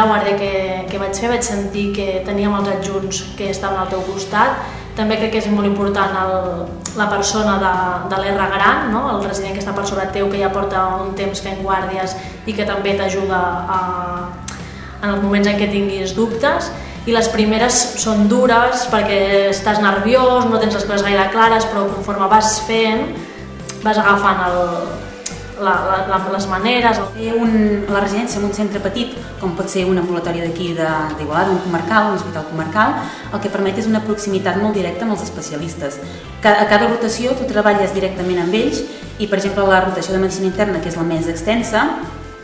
primera guàrdia que, que vaig fer vaig sentir que teníem els adjunts que estaven al teu costat. També crec que és molt important el, la persona de, de l'R gran, no? el resident que està per sobre teu, que ja porta un temps fent guàrdies i que també t'ajuda en els moments en què tinguis dubtes i les primeres són dures perquè estàs nerviós, no tens les coses gaire clares, però conforme vas fent vas agafant el, la, la, les maneres. Té un, la residència en un centre petit, com pot ser un ambulatori d'aquí d'Igualada, un comarcal, un hospital comarcal, el que permet és una proximitat molt directa amb els especialistes. A cada rotació tu treballes directament amb ells i, per exemple, la rotació de medicina interna, que és la més extensa,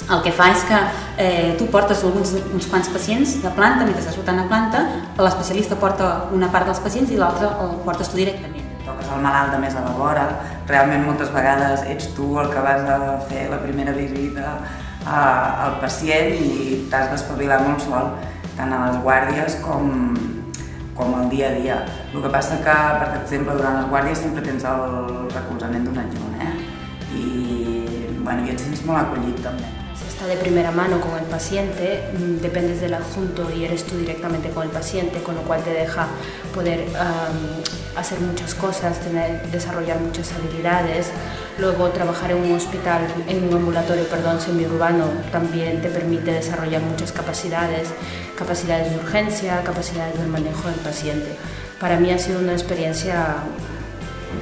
el que fa és que eh, tu portes alguns, uns quants pacients de planta, mentre estàs rotant a planta, l'especialista porta una part dels pacients i l'altra el portes tu directament. Toques el malalt de més a la vora, realment moltes vegades ets tu el que vas a fer la primera visita al pacient i t'has d'espavilar molt sol, tant a les guàrdies com, com al dia a dia. El que passa que, per exemple, durant les guàrdies sempre tens el recolzament d'un adjunt, eh? I, bueno, i et sents molt acollit també está de primera mano con el paciente, mm, dependes del adjunto y eres tú directamente con el paciente, con lo cual te deja poder um, hacer muchas cosas, tener, desarrollar muchas habilidades. Luego trabajar en un hospital, en un ambulatorio, perdón, semiurbano también te permite desarrollar muchas capacidades, capacidades de urgencia, capacidades del manejo del paciente. Para mí ha sido una experiencia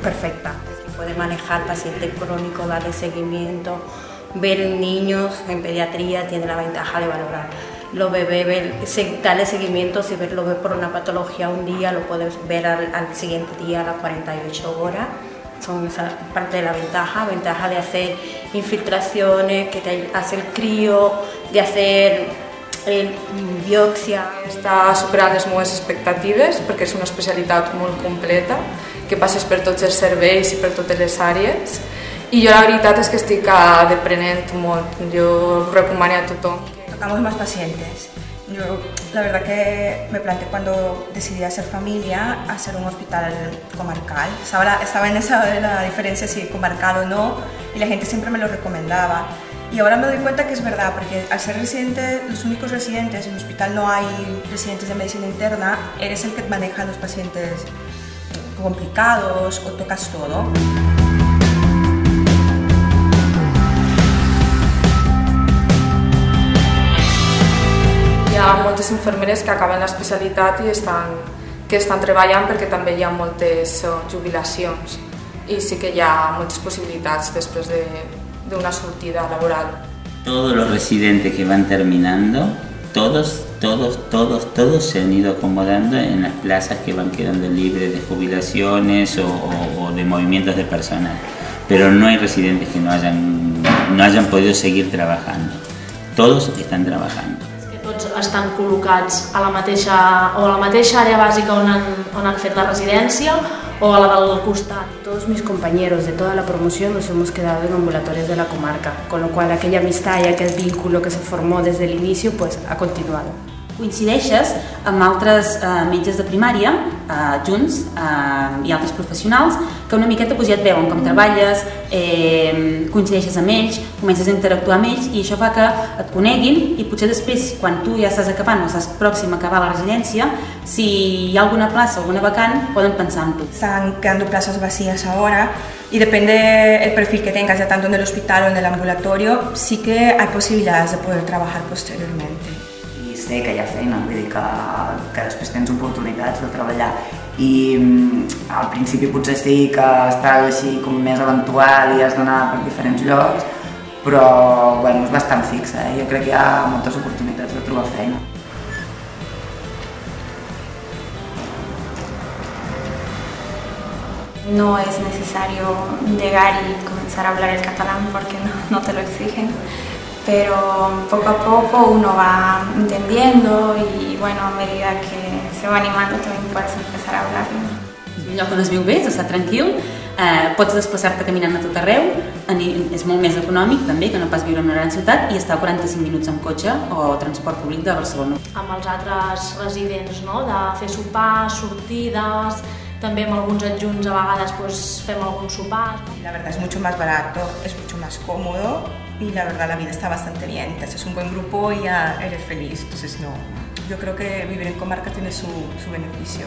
perfecta. Puede manejar paciente crónico, darle seguimiento, ver niños en pediatría tiene la ventaja de valorar. Los bebés, darle seguimiento, si lo ves por una patología un día, lo puedes ver al, siguiente día a las 48 horas. Son esa parte de la ventaja, ventaja de hacer infiltraciones, que te hace el crío, de hacer el, biopsia. Està superant les meves expectatives perquè és una especialitat molt completa, que passes per tots els serveis i per totes y yo la verdad es que estic aprenent molt, yo recomano a tothom. Tocamos más pacientes. Yo la verdad que me planteé cuando decidí hacer familia hacer un hospital comarcal. Estaba, estaba en esa de la diferencia si comarcal o no y la gente siempre me lo recomendaba. Y ahora me doy cuenta que es verdad, porque al ser residente, los únicos residentes, en el hospital no hay residentes de medicina interna, eres el que maneja los pacientes complicados o tocas todo. Moltes infermeres que acaben l'especialitat i estan, que estan treballant perquè també hi ha moltes uh, jubilacions i sí que hi ha moltes possibilitats després d'una de, sortida laboral. Todos los residentes que van terminando, todos, todos, todos, todos se han ido acomodando en las plazas que van quedando libres de jubilaciones o, o, o de movimientos de personal. Pero no hay residentes que no hayan, no hayan podido seguir trabajando. Todos están trabajando. Tots estan col·locats a la mateixa, o a la mateixa àrea bàsica on han, on han fet la residència o a la del costat. Todos mis compañeros de toda la promoción nos hemos quedado en ambulatorios de la comarca, con lo cual aquella amistad y aquel vínculo que se formó desde el inicio pues ha continuado. coincideixes amb altres eh, metges de primària, eh, junts, eh, i altres professionals, que una miqueta doncs, ja et veuen com treballes, eh, coincideixes amb ells, comences a interactuar amb ells i això fa que et coneguin i potser després, quan tu ja estàs acabant o estàs pròxim a acabar la residència, si hi ha alguna plaça, alguna vacant, poden pensar en tu. Están quedando plazas vacías ahora y depende el perfil que tengas, ya tanto en el hospital o en el ambulatorio, sí que hay posibilidades de poder trabajar posteriormente. sé que hi ha feina, vull dir que, que després tens oportunitats de treballar i mm, al principi potser sí que estàs així com més eventual i has d'anar per diferents llocs, però bueno, és bastant fixa, eh? jo crec que hi ha moltes oportunitats de trobar feina. No es necesario llegar y comenzar a hablar el catalán porque no, no te lo exigen. pero poco a poco uno va entendiendo y bueno, a medida que si heu animat també pots empezar a hablar-ne. És un lloc on es viu bé, s'està tranquil, eh, pots desplaçar-te caminant a tot arreu, és molt més econòmic també que no pas viure en una gran ciutat i estar 45 minuts en cotxe o transport públic de Barcelona. Amb els altres residents, no?, de fer sopar, sortides, també amb alguns adjunts a vegades pues, fem algun sopar. La verdad es mucho más barato, es mucho más cómodo y la verdad la vida está bastante bien. Entonces es un buen grupo y ya eres feliz, entonces no, yo creo que vivir en comarca tiene su, su beneficio.